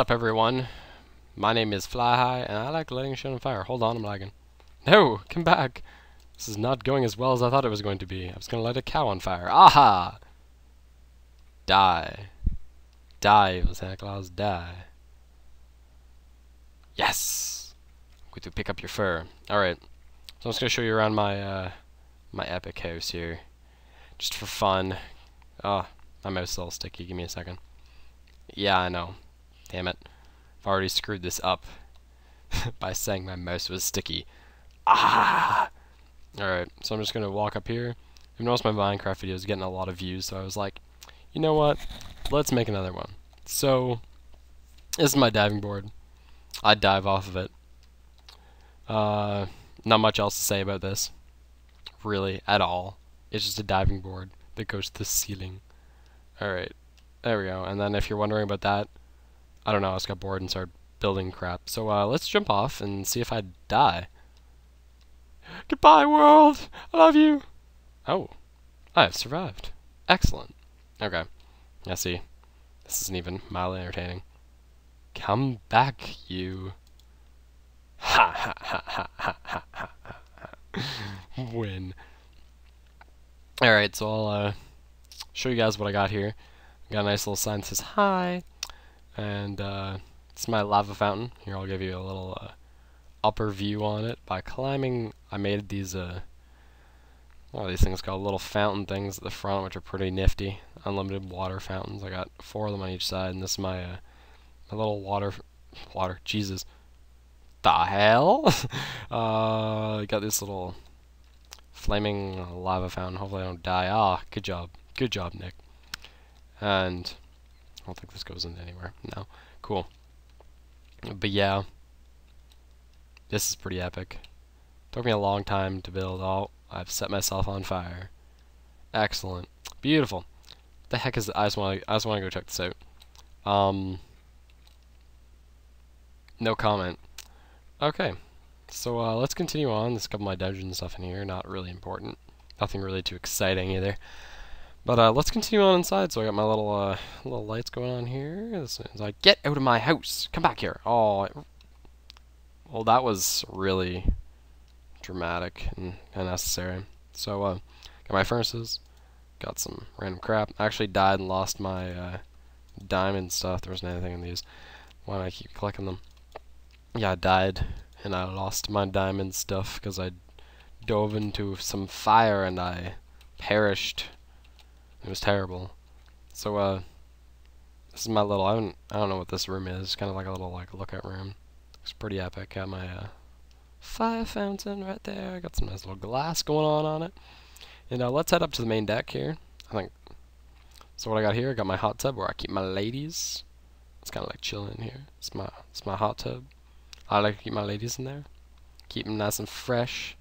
up everyone? My name is Fly High and I like lighting shit on fire. Hold on, I'm lagging. No, come back. This is not going as well as I thought it was going to be. I was going to light a cow on fire. Aha! Die. Die, Santa Claus, die. Yes! I'm going to pick up your fur. Alright. So I'm just to show you around my, uh, my epic house here. Just for fun. Oh, my mouse is a little sticky. Give me a second. Yeah, I know. Damn it. I've already screwed this up by saying my mouse was sticky. Ah! Alright, so I'm just going to walk up here. You've noticed my Minecraft video is getting a lot of views, so I was like, you know what? Let's make another one. So, this is my diving board. I dive off of it. Uh, not much else to say about this. Really, at all. It's just a diving board that goes to the ceiling. Alright, there we go. And then if you're wondering about that, I don't know, I just got bored and started building crap. So uh, let's jump off and see if I die. Goodbye, world! I love you! Oh, I have survived. Excellent. Okay, I see. This isn't even mildly entertaining. Come back, you. Ha ha ha ha ha ha ha. Win. Alright, so I'll uh, show you guys what I got here. Got a nice little sign that says hi. And uh, it's my lava fountain. Here, I'll give you a little uh, upper view on it by climbing. I made these, uh, what these things called? Little fountain things at the front, which are pretty nifty. Unlimited water fountains. I got four of them on each side, and this is my, uh, my little water, water, Jesus. The hell? uh, got this little flaming lava fountain. Hopefully I don't die. Ah, good job. Good job, Nick. And don't think this goes into anywhere. No. Cool. But yeah. This is pretty epic. Took me a long time to build. Oh, I've set myself on fire. Excellent. Beautiful. The heck is I just want to I just want to go check this out. Um No comment. Okay. So uh, let's continue on. There's a couple of my dungeon stuff in here, not really important. Nothing really too exciting either. But uh, let's continue on inside. So I got my little uh, little lights going on here. This is like, get out of my house! Come back here! Oh, well, that was really dramatic and unnecessary. So, uh, got my furnaces. Got some random crap. I actually died and lost my uh, diamond stuff. There wasn't anything in these. Why do I keep collecting them? Yeah, I died and I lost my diamond stuff because I dove into some fire and I perished it was terrible. So, uh, this is my little, I don't, I don't know what this room is. It's kind of like a little, like, lookout room. It's pretty epic. Got my, uh, fire fountain right there. Got some nice little glass going on on it. And, uh, let's head up to the main deck here. I think, so what I got here, I got my hot tub where I keep my ladies. It's kind of like chilling here. It's my, it's my hot tub. I like to keep my ladies in there. Keep them nice and fresh.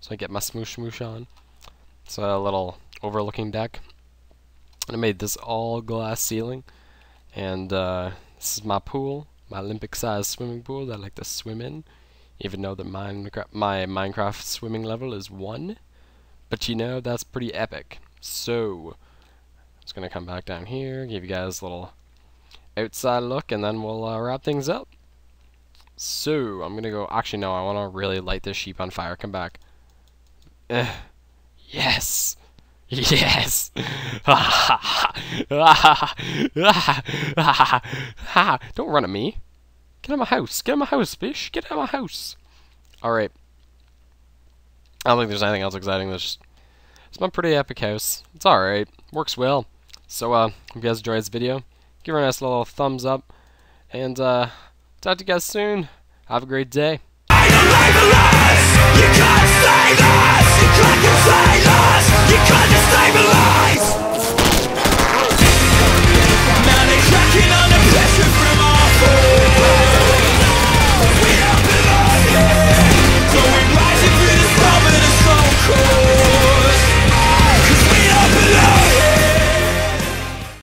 So I get my smoosh smoosh on. It's a little overlooking deck. I made this all glass ceiling. And uh, this is my pool my Olympic sized swimming pool that I like to swim in even though the Minecraft, my Minecraft swimming level is 1 but you know that's pretty epic. So I'm just gonna come back down here give you guys a little outside look and then we'll uh, wrap things up. So I'm gonna go actually no I want to really light this sheep on fire. Come back. Yes Yes! Ha ha ha ha Don't run at me. Get out of my house. Get out of my house, fish. Get out of my house. Alright. I don't think there's anything else exciting. There's just, it's my pretty epic house. It's alright. Works well. So, uh, if you guys enjoyed this video, give her a nice little thumbs up. And, uh, talk to you guys soon. Have a great day. You can't destabilize Now cracking under pressure from